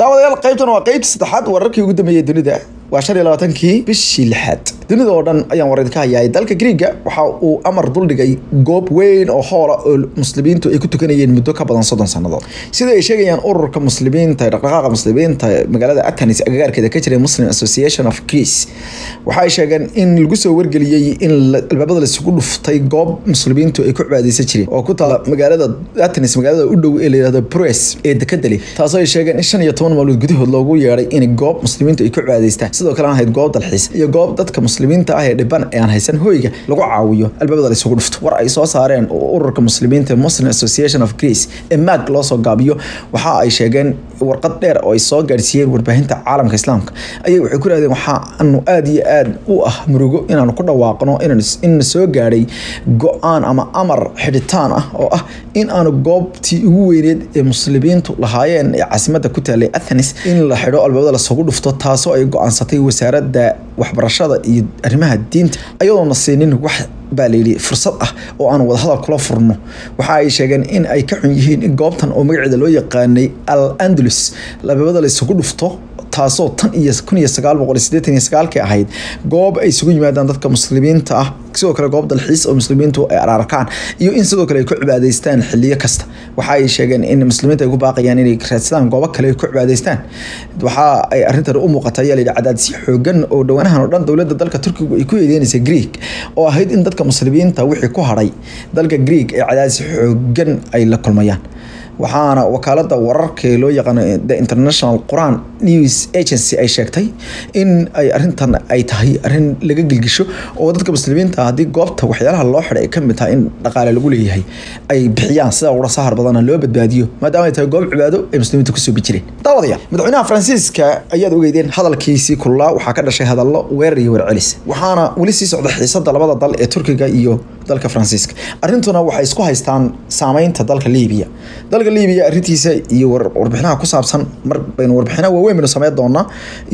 daawadayaal qaybtan waa qaybta saddexaad wararkii ugu dambeeyey dunida waa shan iyo labaatankii bishii lixaad dunida oo dhan ayaan war idinka hayaay. Dalka griiga waxa uu amar duldhigay goob weyn oo hoola oo muslimiintu ay ku tukanayeen muddo ka badan soddon sannadood. Sida ay sheegayaan ururka muslimiinta ee dhaqdhaqaaqa muslimiinta magaalada athens agagaarkeeda ka jiray muslim association of greece waxa ay sheegeen in lagu soo wargeliyey in albaabada laisugu dhuftay goob muslimiintu ay ku cibaadeysan jireen oo ku taala magaalada athens magaalada u dhow ee layihahdo pres ee dekadali taasoo ay sheegeen in shan iyo toban maalmood gudahood loogu yeedhay in goob muslimiintu ay ku cibaadaystaan sidoo kale aan ahayd goob dalxiis iyo goob dadka muslimiinta ah ee dhiban ee aan haysan hoyga lagu caawiyo albaabada la isugu dhufto. War ay soo saareen oo ururka muslimiinta muslim association of greece ee maag loo soo gaabiyo. Waxa ay sheegeen warqad dheer oo ay soo gaarsiiyeen warbaahinta caalamka islaamka. Ayay waxay ku rahdeen waxaanu aad iyo aad u ah murugo inaanu ku dhawaaqno inna soo gaadhay go'aan ama amar xidhitaan ah oo ah in aanu goobtii ugu weyneed ee muslimiintu lahaayeen ee caasimada ku taalay athens in la xidho albaabada lasugu dhufto taasoo ay go'aansatay wasaaradda waxbarashada iyo arrimaha diinta ayadoona siinin wax baa layidhi fursad ah oo aan wadahadal kula furno. Waxa ay sheegeen in ay ka xun yihiin in goobtan oo magaceeda loo yaqaanay al andalus albaabada laysugu dhufto taasoo tan iyo kun iyo sagaal boqol iyo siddeetan iyo sagaalkii ahayd goob ay isugu yimaadaan dadka muslimiinta ah sidoo kale goob dalxiis oo muslimiintu ay ararkaan iyo in sidoo kale ay ku cibaadaystaan xiliyo kasta. Waxa ay sheegeen in muslimiinta ay ku baaqayaan inay raadsadaan goobo kale ay ku cibaadaystaan. Waxa ay arrintan u muuqata ayaa layidhi cadaadisyo xoogan oo dhowaanahan oo dhan dowladda dalka turkigu ay ku eedeynaysa greek oo ahayd in dadka muslimiinta wixii ku hadhay dalka greek ee cadaadisyo xoogan ay la kulmayaan. Waxaana wakaalada wararka loo yaqaano the international quran news agency ay sheegtay in ay arintan ay tahay arrin laga gilgisho oo dadka muslimiinta haddii goobta waxyaalaha loo xidhay ay ka mid tahay in dhaqaale lagu leeyahay ay bixiyaan sida uga sahar badana loo badbaadiyo maadaama ay tahay goob cibaado ay muslimiinta ku soo bi jireen daawadayaal madaxweynaha faransiiska ayaad ogeydeen hadalkiisii kululaa waxaa ka dhashay hadallo weerar iyo warcelis waxaana weli sii socda xiisada labada dal ee turkiga iyo dalka faransiiska. Arrintuna waxay isku haystaan saameynta dalka liibiya dalka liibiya arrintiisa iyo warbixinaha ku saabsan mar baynu warbixinaha waaweyn baynu sameyn doonaa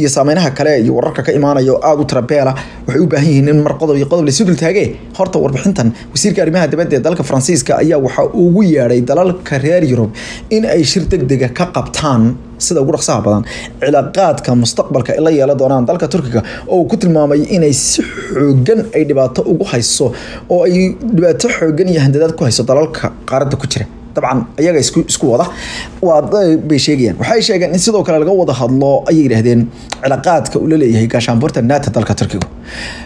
iyo saameynaha kale iyo wararka ka imaanaya oo aada u tirabeela waxay u baahan yihiin in mar qodob iyo qodob laysu dultaagee horta warbixintan wasiirka arrimaha dibadda ee dalka faransiiska ayaa waxa ugu yeedhay dalalka reer yurub in ay shir deg dega ka qabtaan sida ugu dhaqsaha badan. Cilaaqaadka mustaqbalka ay la yeelan doonaan dalka turkiga oo ku tilmaamay inay si xoogan ay dhibaato ugu hayso oo ay dhibaato xoogan iyo handadaad ku hayso dalalka qaaradda ku jira dabcan ayaga isku wada. Bay sheegayaan. Waxay sheegeen in sidoo kale laga wada hadlo ayay yidhaahdeen cilaaqaadka uu la leeyahay gaashaanbuurta naata dalka turkiga.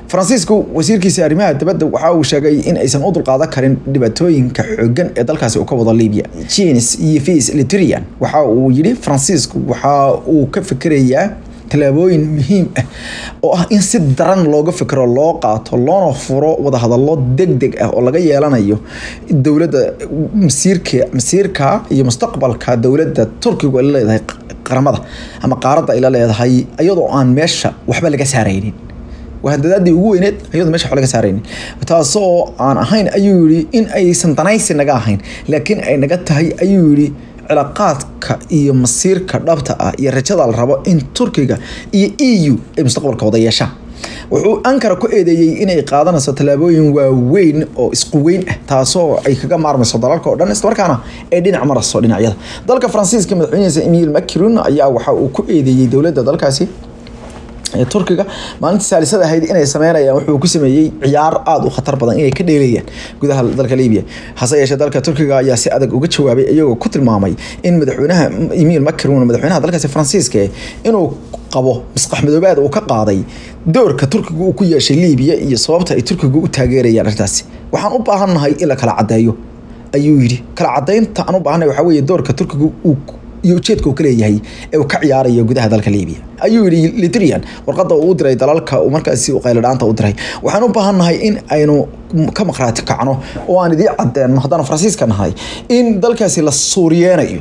Faransiisku wasiirkiisa arrimaha dibadda waxa uu sheegay in aysan u dulqaadan karin dhibaatooyinka xoogan ee dalkaasi uu ka wado liibia jenis iyo fis litrian waxa uu yidhi. Faransiisku waxa uu ka fikirayaa tallaabooyin muhiim ah oo ah in si daran looga fikro loo qaato loona furo wadahadallo deg deg ah oo laga yeelanayo dowladda masiirka masiirka iyo mustaqbalka dowladda turkigu ay leedahay qaramada ama qaaradda ay leedahay iyadoo aan meesha waxba laga saaraynin. Waa ugu weyneed iyadoo meesha waxba laga saaraynin. Taasoo aan ahayn ayuu yidhi in aysan danaysi naga ahayn laakiin ay naga tahay ayuu yidhi cilaaqaadka iyo masiirka dhabta ah iyo rajada la rabo in turkiga iyo e u ay wada yeeshaan. Wuxuu ankara ku eedeeyey inay qaadanayso tallaabooyin waaweyn oo isquweyn ah taasoo ay kaga maarmayso dalalka oo dhan islamarkaana ay dhinac marayso dhinacyada. Dalka faransiiska madaxweynihiisa emil macron ayaa waxa uu ku eedeeyey dowladda dalkaasi turkiga maalinta saalisada ahayd inay sameynayaan wuxuu ku sameeyey ciyaar aada u khatar badan inay ka dheelayaan gudaha dalka libiya hase yeeshee dalka turkiga ayaa si adag uga jawaabay iyagoo ku tilmaamay in madaxweynaha emil macron madaxweynaha dalkaasi faransiiska inuu qabo masqax madoobaad uu ka qaaday doorka turkiga uu ku yeeshay libiya iyo sababta ay turkiga u taageerayaan arrintaasi. Waxaan u baahannahay in la kala caddeeyo ayuu yidhi. Kala caddaynta aan u baahannahay waxaa weeye doorka turkiga uu iyo ujeedka uu ka leeyahay ee uu ka ciyaarayo gudaha dalka libiya ayuu yidhi litrian warqadda uu diray dalalka markaasi qayladhaanta u diray. Waxaan u baahannahay in aynu ka maqraati kacno oo aan idiin caddeeno haddaan faransiiska nahay in dalkaasi la suuriyeenayo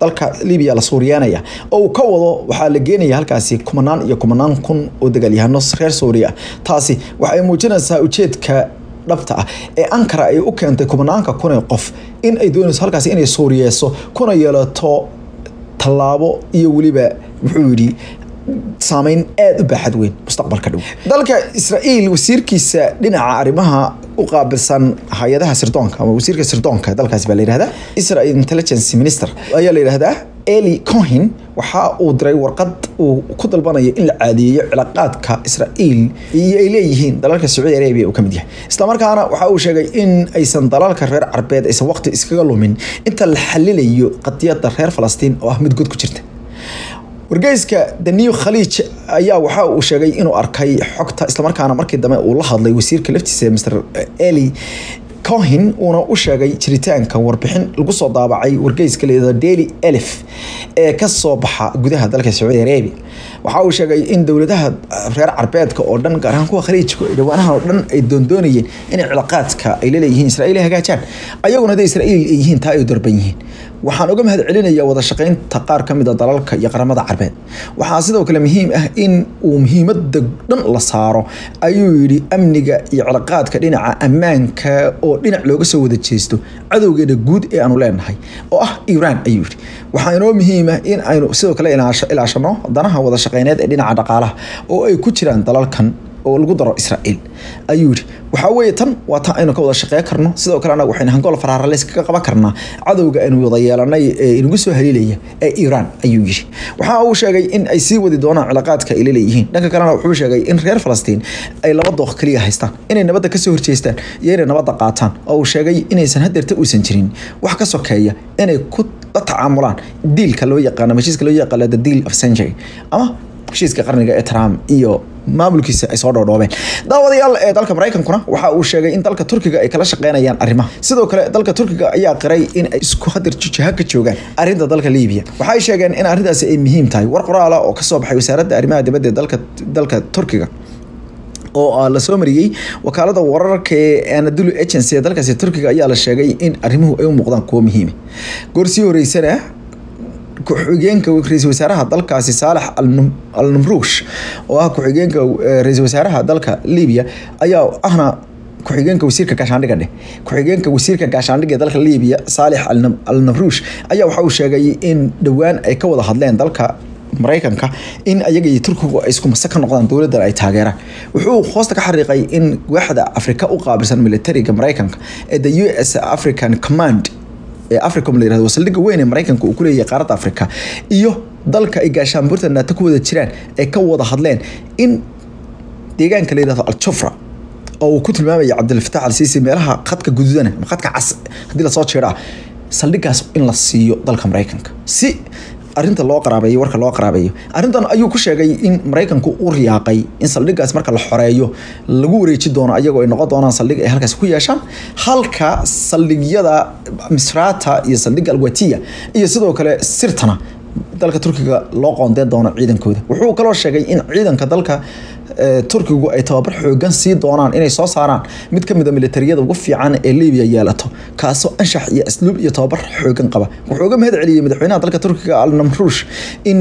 dalka libiya la suuriyeenaya oo uu ka wado waxaa la geenaya halkaasi kumanaan iyo kumanaan kun oo dagaalyahano reer suuriya. Taasi waxay muujinaysaa ujeedka dhabta ah ee ankara ay u keentay kumanaanka kun ee qof in ay doonayso halkaasi inay suuriyeeso kuna yeelato tallaabo iyo weliba muxuu yidhi saameyn aada u baaxad weyn mustaqbalka dhow. Dalka israa'iil wasiirkiisa dhinaca arrimaha u qaabilsan hay'adaha sirdoonka ama wasiirka sirdoonka dalkaasi baa la yihahdaa israel intelligence minister ayaa la yihahdaa eli cohin waxa uu diray warqad uu ku dalbanayo in la caadiyeeyo cilaaqaadka israa'iil iyo ay leeyihiin dalalka sacuudi arabiya uu ka mid yahay. Islamarkaana waxa uu sheegay in aysan dalalka reer carbeed aysan waqti iskaga lumin inta la xalilayo qadiyada reer falastiin oo ah mid god ku jirta. Wargeyska new khaliij ayaa waxa uu sheegay inuu arkay xogta islamarkaana markii dambe uu la hadlay wasiirka laftiisa mr eli cohin uuna u sheegay jiritaanka warbixin lagu soo daabacay wargeyska leeda daily elif ee ka soo baxa gudaha dalka sacuudi arabia waxa uu sheegay in dowladaha reer carbeedka oo dhan gaar ahaan kuwa khaliijka dhawaanahan oo dhan ay doondoonayeen inay cilaaqaadka ay laleeyihiin israa'iil ay hagaajaan ayaguna hadday israa'iil ay yihiin taa ay dorban yihiin waxaan uga mahad celinaya wada shaqaynta qaar ka mid a dalalka iyo qaramada carbeed. Waxaa sidoo kale muhiim ah in uu muhiimada dhan la saaro ayuu yidhi amniga iyo cilaaqaadka dhinaca ammaanka oo dhinac looga soo wada jeesto cadowgeena guud ee aanu leenahay oo ah iiraan ayuu yidhi. Waxaa inoo muhiima in aynu sidoo kale ilaashano danaha wada shaqeyneed ee dhinaca dhaqaalaha oo ay ku jiraan dalalkan oo lagu daro israa'iil. Ayuu yidhi waxaa weeye tan waa tan aynu ka wada shaqey karno. Sidoo kalena waxaynu hangool faraaraleys kaga qaban karnaa. Cadowga aynu wada yeelanay ee inagu soo haliilaya ee iiraan ayuu yidhi. Waxa uu sheegay in ay sii wadi doonaan cilaaqaadka ay laleeyihiin dhanka kalena wuxuu sheegay in reer falastiin ay laba dooq kaliya haystaan inay nabadda ka soo horjeestaan iyo inay nabadda qaataan. Oo uu sheegay inaysan hadeerta uusan jirin. Wax ka sokeeya inay ku la tacaamulaan diilka loo yaqaano heshiiska loo yaqaano the deal ama heshiiska qarniga ee trump iyo maamulkiisa ay soo dhoodhoobeen daawadayaal ee dalka maraykankuna waxa uu sheegay in dalka turkiga ay kala shaqeynayaan arrimaha. Sidoo kale dalka turkiga ayaa qiray in ay isku hadir jiha ka joogaan arrinta dalka liibiya waxay sheegeen in arrintaasi ay muhiim tahay. War qoraala oo ka soo baxay wasaaradda arrimaha dibadda dalka dalka turkiga oo la soo mariyey wakaalada wararka ee anadulu agency ee dalkaasi turkiga ayaa la sheegay in arrimuhu ay u muuqdaan kuwo muhiima goor sii horeysana ku-xigeenka ra'iisul wasaaraha dalkaasi saalex al namruush oo ah ku-xigeenka ra'iisul wasaaraha dalka libiya ayaa ahna ku-xigeenka wasiirka gaashaandhiga dheh ku-xigeenka wasiirka gaashaandhiga ee dalka libiya saalex al namruush ayaa waxa uu sheegay in dhowaan ay ka wada hadleen dalka maraykanka in ayaga iyo turkigu ay isku mase ka noqdaan dowladdan ay taageeraan wuxuu hoosta ka xariiqay in waaxda afrika u qaabilsan militariga maraykanka ee the u s african command ee africom la yiraahdo saldhigga weyn ee maraykanka uu ku leeyahay qaaradda afrika iyo dalka ay gaashaanbuurta naato ku wada jiraan ay ka wada hadleen in deegaanka la yiraahdo al-jufra oo uu ku tilmaamaya cabdilfataax al-siisi meelaha khadka guduudana ama khadka cas haddii la soo jeeraa saldhiggaas in la siiyo dalka maraykanka si arrinta loo qaraabeeyo warka loo qaraabeeyo arrintan ayuu ku sheegay in maraykanku u riyaaqay in saldhiggaas marka la xoreeyo lagu wareeji doono ayagoo ay noqon doonaan saldhig ay halkaas ku yeeshaan. Halka saldhigyada misrata iyo saldhigga alwatiya iyo sidoo kale sirtana dalka turkiga loo qoondeen doono ciidankooda. Wuxuu kaloo sheegay in ciidanka dalka turkigu ay tababar xoogan sii doonaan inay soo saaraan mid ka mid a militariyada ugu fiican ee libiya yeelato kaasoo anshax iyo asluub iyo tababar xoogan qaba. Wuxuu uga mahad celiyey madaxweynaha dalka turkiga al namruush in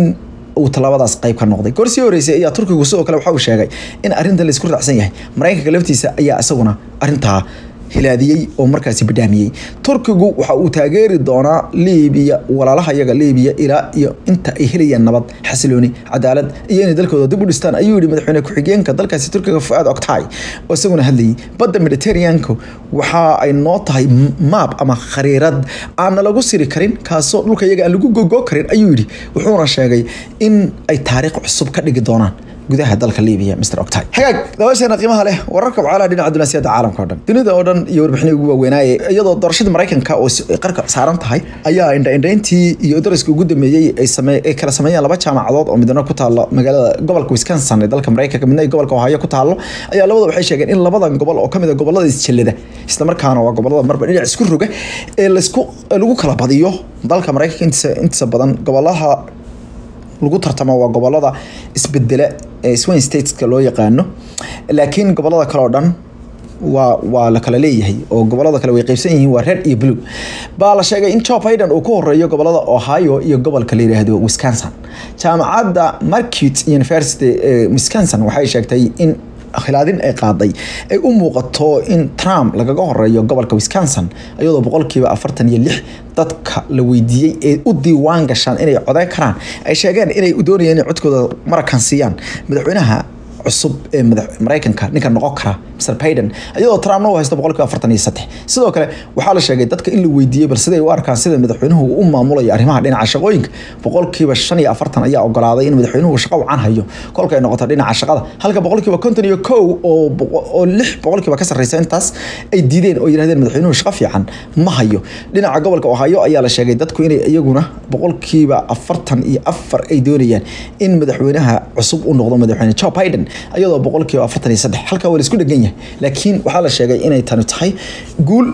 uu tallaabadaas qayb ka noqday. Goor sii horeysay ayaa turkigu sidoo kale waxa uu sheegay in arrintan la isku raacsan yahay. Maraykanka laftiisa ayaa isaguna arrintaa hilaadiyey oo markaasi badhaamiyey turkigu waxa uu taageeri doonaa liibiya walaalaha yaga liibiya ilaa iyo inta ay helayaan nabad xasilooni cadaalad iyo inay dalkooda dib u dhistaan ayuu yihi madaxweyne ku-xigeenka. Dalkaasi turkiga fuaad oktay oo isaguna hadlayay badda mediterraneanka waxa ay noo tahay maab ama khariirad. Aana lagu siri karin kaasoo dhulka yaga aan lagu gogoo karin ayuu yidhi. Wuxuuna sheegay in ay taariikh cusub ka dhigi doonaan gudaha dalka libiya mr octay. Hagaag dabasheena qiimaha leh wararka wacalaha dhinaca dunaasiyada caalamka o dhan. Dunida oo dhan iyo warbixinii ugu waaweynaaye iyadoo doorashada maraykanka oo qarka saaran tahay ayaa indhaindhayntii iyo daraskii ugu dambeeyey ay kala sameeyeen laba jaamacadood oo midna ku taalo magaalada gobolka wisconsin ee dalka maraykanka. Midna gobolka ohio ku taalo ayaa labada waxay sheegeen in labadan gobol oo ka mid a gobollada isjellada islamarkaana waa gobollada marba dhinac isku roga ee lagu kala badiyo dalka maraykanka intiisa badan. Gobolaha lagu tartamo waa gobollada isbedele ee swing stateska loo yaqaano. Laakiin gobollada kale oo dhan waa waa la kala leeyahay oo gobollada kale way qaybsan yihiin waa red iyo blue. Baa la sheegay in joe biden uu ku horeeyo gobollada ohio iyo gobolka la yidhaahdo wisconsin. Jaamacadda marcute university ee wisconsin waxay sheegtay in khilaadin ay qaaday. Ay u muuqato in trump lagaga horeeyo gobolka wisconsin iyadoo boqolkiiba afartan iyo lix dadka la weydiiyey ee u diiwaan gashaan inay codeyn karaan. Ay sheegeen inay doonayeen inay codkooda marakan siiyaan. Madaxweynaha cusub ee maraykanka ninka noqon kara mr biden. Iyadoo trumpna uu haysto boqolkiiba afartan iyo saddex. Sidoo kale waxaa la sheegay dadka in la weydiiyey bal siday u arkaan sida madaxweynuhu u maamulayo arrimaha dhinaca shaqooyinka. Boqolkiiba shan iyo afartan ayaa ogolaaday in madaxweynuhu shaqo wacan hayo. Kolka ay noqoto dhinaca shaqada. Halka boqolkiiba konton iyo kow oo lix boqolkiiba ka sarreysa intaas ay diideen oo yidhahdeen madaxweynuhu shaqo fiican ma hayo. Dhinaca gobolka ohio ayaa la sheegay dadku inay iyaguna boqolkiiba afartan iyo afar ay doonayaan in madaxweynaha cusub u noqdo madaxweyne joe biden iyadoo boqolkiiba afartan iyo saddex. Halkaa waa la isku dhegan yahay. Laakiin waxaa la sheegay inay tani tahay guul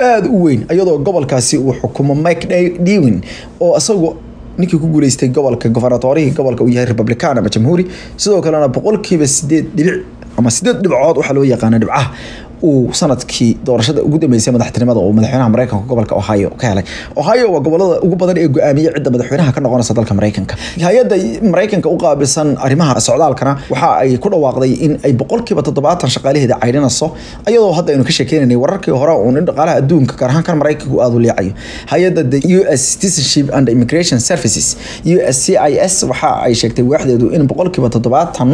aada u weyn iyadoo gobolkaasi uu xukumo mike dewin oo isagu ninkii ku guuleystay gobolka governatorihii gobolka uu yahay republican ama jamhuuri. Sidoo kalena boqolkiiba sideed dhibic ama sideed dhibcood waxaa loo yaqaana dhibcaha uu sannadkii doorashada ugu dambeysay madaxtinimada oo madaxweynaha mareykanka gobolka ohio ka helay. Ohio waa gobollada ugu badan ee go'aamiyey cidda madaxweynaha ka noqonaysa dalka mareykanka. Hay'adda mareykanka u qaabilsan arrimaha socdaalkana waxa ay ku dhawaaqday in ay boqolkiiba toddobaatan shaqaalaheeda caydhinayso iyadoo hadda aynu ka sheekeynanay wararkii hore uun in dhaqaalaha adduunka gaar ahaan kan mareykanku aada u leecayo hay'adda the u s citizenship and immigration services u s c i s waxa ay sheegtay waaxdeedu in boqolkiiba toddobaatan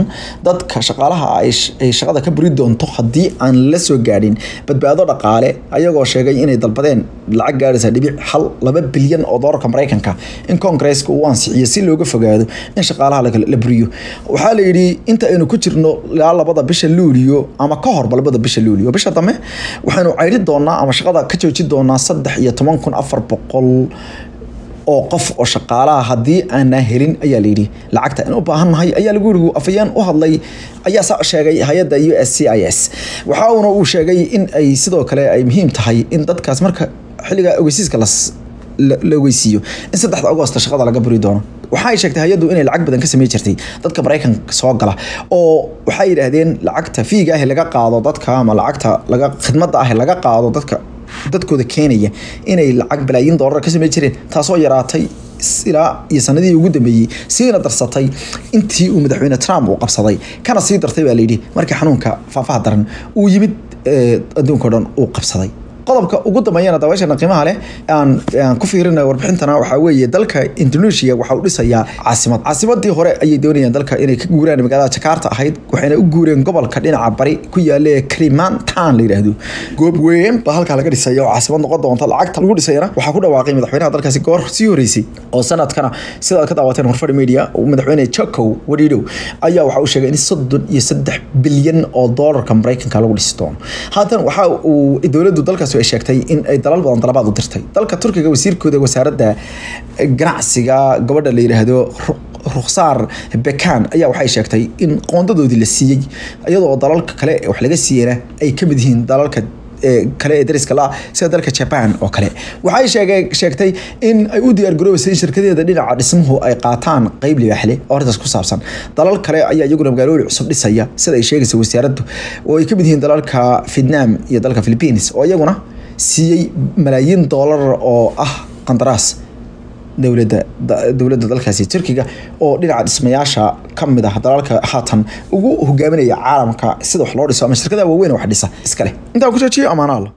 dadka shaqaalaha ay shaqada ka buri doonto haddii aan la soo gaadhin badbaado dhaqaale ayagoo sheegay inay dalbadeen lacag gaadhaysa dhibic hal laba bilyan oo doolarka mareykanka in koongareeska uu ansixiyo si looga fogaado in shaqaalaha la buriyo waxaa la yidhi inta aynu ku jirno ilaa labada bisha luuliyo ama ka horba labada bisha luuliyo. Bisha dambe waxaynu cayri doonaa ama shaqada ka joojin doonaa saddex iyo toban kun afar boqol oo qof oo shaqaalaha haddii aanaa helin ayaa layidhi lacagta in u baahannahay ayaa lagu yiri afayeen u hadlay ayaa saa sheegay hay'adda i s. Waxa uuna uu sheegay in ay sidoo kale ay muhiim tahay in dadkaas marka xilliga ogeysiiska la ogeysiiyo in saddexda agosta shaqada laga buri doono. Waxa ay sheegtay hay'addu inay lacag badan ka samey jirtay. Dadka maraykanka soo gala oo waxay yidhaahdeen lacagta fiiga ah laga qaado dadka ama lacagta laga khidmadda ah laga qaado dadka dadkooda keenaya inay lacag balaayiin doolar ka samey jireen taasoo yaraatay ilaa iyo sanadihii ugu dambeeyey siina darsatay intii uu madaxweyne trump uu qabsaday. Kana sii dartay baa layidhi markii xanuunka faafaha daran uu yimid adduunka o dhan uu qabsaday qodobka ugu dambeeyana daawashana qiimaha leh aan ku fiirina warbixintana waxaa weeye dalka Indonesia waxa uu dhisayaa caasimad caasimadii hore ayay doonayaan dalka inay ka guuraan magaalada Jakarta ahayd waxayna u guureen gobolka dhinaca bari ku yaalla Kalimantan la yiraahdo. Goob weyn baa halka laga dhisayo caasimad noqon doonta lacagta lagu dhisayna waxaa ku dhawaaqay madaxweynaha dalkaasi goor sii horeysay oo sanadkana sidaad ka daawateen horfadhi media madaxweyne Joko Widodo ayaa waxa uu sheegay in soddon iyo saddex bilyan oo doolarka Mareykanka lagu dhisi doono haatan waxa uu dowladdu dalkaasi ay sheegtay in ay dalal badan dalabaad u dirtay. Dalka turkiga wasiirkooda wasaaradda ganacsiga gabadha la yiraahdo rukhsaar bekan ayaa waxay sheegtay in qoondadoodii la siiyey iyadoo dalalka kale wax laga siiyana ay ka mid yihiin dalalka kale ee dariska la sida dalka Japan oo kale. Waxay sheegtay in ay u diyaar garoobay in shirkadeeda dhinaca dhismuhu ay qaataan qayb libaaxle oo arrintaas ku saabsan. Dalal kale ayaa iyaguna magaalooyin cusub dhisaya sida ay sheegaysa wasaaraddu oo ay ka mid yihiin dalalka Vietnam iyo dalka Philippines oo iyaguna siiyey malaayiin doolar oo ah qandaraas dowladda dalkaasi turkiga oo dhinaca dhismayaasha ka mid ah dalalka haatan ugu hogaaminaya caalamka sida wax loo dhiso ama shirkadaha waaweyn wax dhisa. Iskale intaa ku joojiyo amaana allah